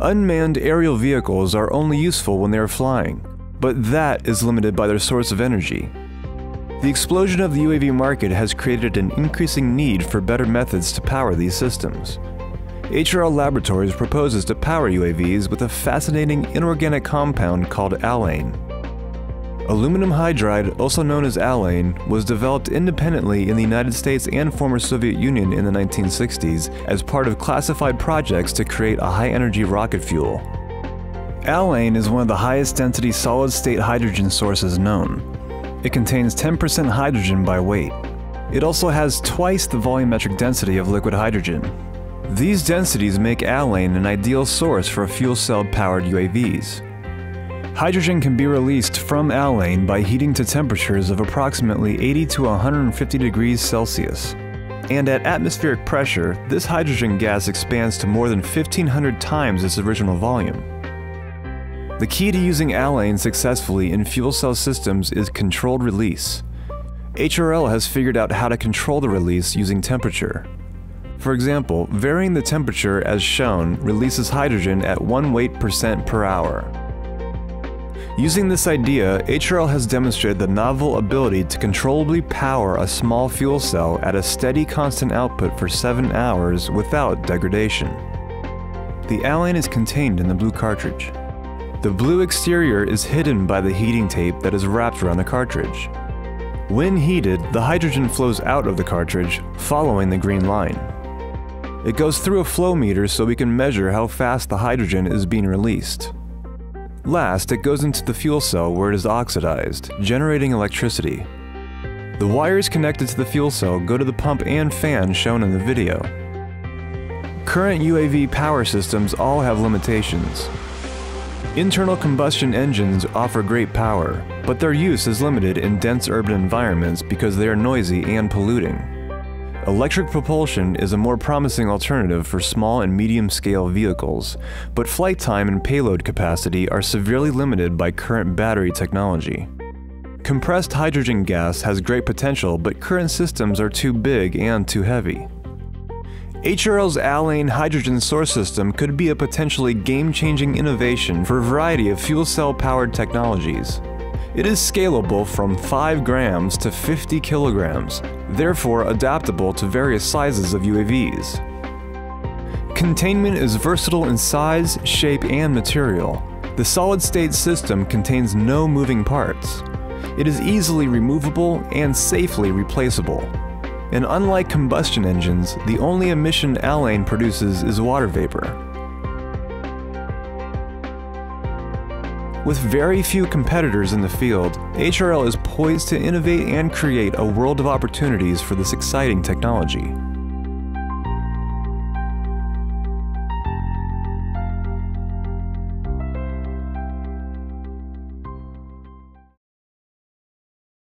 Unmanned aerial vehicles are only useful when they are flying, but that is limited by their source of energy. The explosion of the UAV market has created an increasing need for better methods to power these systems. HRL Laboratories proposes to power UAVs with a fascinating inorganic compound called alane. Aluminum hydride, also known as alane, was developed independently in the United States and former Soviet Union in the 1960s as part of classified projects to create a high-energy rocket fuel. Alane is one of the highest density solid-state hydrogen sources known. It contains 10% hydrogen by weight. It also has twice the volumetric density of liquid hydrogen. These densities make alane an ideal source for fuel cell-powered UAVs. Hydrogen can be released from alane by heating to temperatures of approximately 80 to 150 degrees Celsius. And at atmospheric pressure, this hydrogen gas expands to more than 1500 times its original volume. The key to using alane successfully in fuel cell systems is controlled release. HRL has figured out how to control the release using temperature. For example, varying the temperature as shown releases hydrogen at 1 weight percent per hour. Using this idea, HRL has demonstrated the novel ability to controllably power a small fuel cell at a steady constant output for 7 hours without degradation. The alane is contained in the blue cartridge. The blue exterior is hidden by the heating tape that is wrapped around the cartridge. When heated, the hydrogen flows out of the cartridge, following the green line. It goes through a flow meter so we can measure how fast the hydrogen is being released. Last, it goes into the fuel cell where it is oxidized, generating electricity. The wires connected to the fuel cell go to the pump and fan shown in the video. Current UAV power systems all have limitations. Internal combustion engines offer great power, but their use is limited in dense urban environments because they are noisy and polluting. Electric propulsion is a more promising alternative for small and medium-scale vehicles, but flight time and payload capacity are severely limited by current battery technology. Compressed hydrogen gas has great potential, but current systems are too big and too heavy. HRL's alane hydrogen source system could be a potentially game-changing innovation for a variety of fuel cell-powered technologies. It is scalable from 5 grams to 50 kilograms, therefore adaptable to various sizes of UAVs. Containment is versatile in size, shape, and material. The solid-state system contains no moving parts. It is easily removable and safely replaceable. And unlike combustion engines, the only emission alane produces is water vapor. With very few competitors in the field, HRL is poised to innovate and create a world of opportunities for this exciting technology.